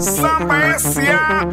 Sampai siap